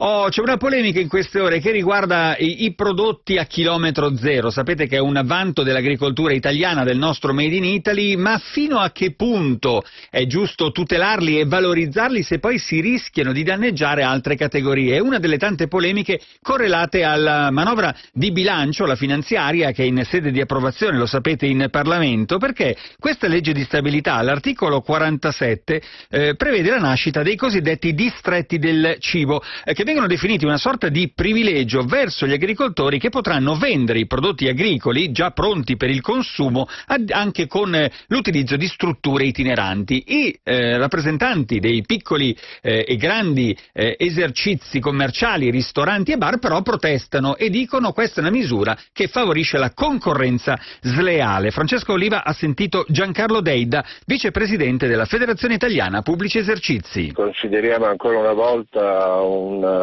Oh, c'è una polemica in queste ore che riguarda i, i, prodotti a chilometro zero. Sapete che è un vanto dell'agricoltura italiana, del nostro Made in Italy, ma fino a che punto è giusto tutelarli e valorizzarli se poi si rischiano di danneggiare altre categorie? È una delle tante polemiche correlate alla manovra di bilancio, la finanziaria, che è in sede di approvazione, lo sapete, in Parlamento, perché questa legge di stabilità, all'articolo 47, eh, prevede la nascita dei cosiddetti distretti del cibo, eh, vengono definiti una sorta di privilegio verso gli agricoltori che potranno vendere i prodotti agricoli già pronti per il consumo anche con eh, l'utilizzo di strutture itineranti. I eh, rappresentanti dei piccoli eh, e grandi eh, esercizi commerciali, ristoranti e bar però protestano e dicono questa è una misura che favorisce la concorrenza sleale. Francesco Oliva ha sentito Giancarlo Deida, vicepresidente della Federazione Italiana Pubblici Esercizi. Consideriamo ancora una volta un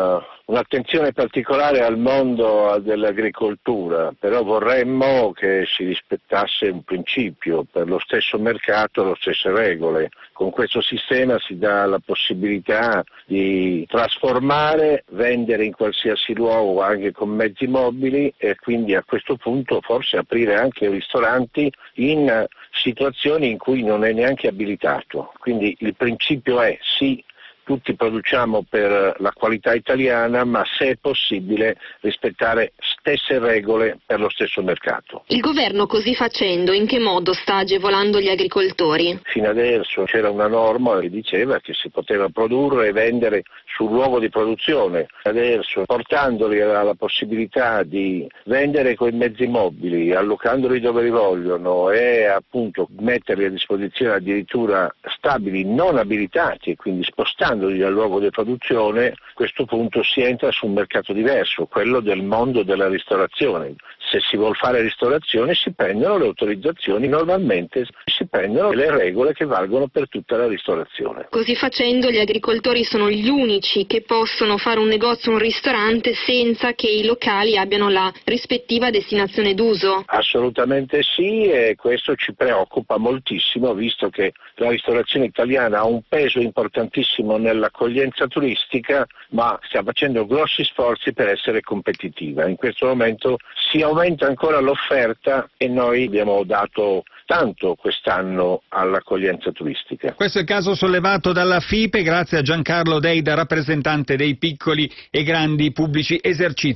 un'attenzione particolare al mondo dell'agricoltura, però vorremmo che si rispettasse un principio, per lo stesso mercato le stesse regole. Con questo sistema si dà la possibilità di trasformare, vendere in qualsiasi luogo anche con mezzi mobili e quindi a questo punto forse aprire anche ristoranti in situazioni in cui non è neanche abilitato. Quindi il principio è sì tutti produciamo per la qualità italiana, ma se è possibile rispettare stesse regole per lo stesso mercato. Il governo così facendo in che modo sta agevolando gli agricoltori? Fino adesso c'era una norma che diceva che si poteva produrre e vendere sul luogo di produzione. Adesso portandoli alla possibilità di vendere con i mezzi mobili, allocandoli dove li vogliono e appunto metterli a disposizione addirittura stabili non abilitati e quindi spostandoli spostandoli dal luogo di produzione, a questo punto si entra su un mercato diverso, quello del mondo della ristorazione. Se si vuole fare ristorazione si prendono le autorizzazioni, normalmente si prendono le regole che valgono per tutta la ristorazione. Così facendo gli agricoltori sono gli unici che possono fare un negozio, un ristorante senza che i locali abbiano la rispettiva destinazione d'uso? Assolutamente sì e questo ci preoccupa moltissimo visto che la ristorazione italiana ha un peso importantissimo nell'accoglienza turistica, ma sta facendo grossi sforzi per essere competitiva. In questo momento si aumenta ancora l'offerta e noi abbiamo dato tanto quest'anno all'accoglienza turistica. Questo è il caso sollevato dalla FIPE grazie a Giancarlo Deida, rappresentante dei piccoli e grandi pubblici esercizi.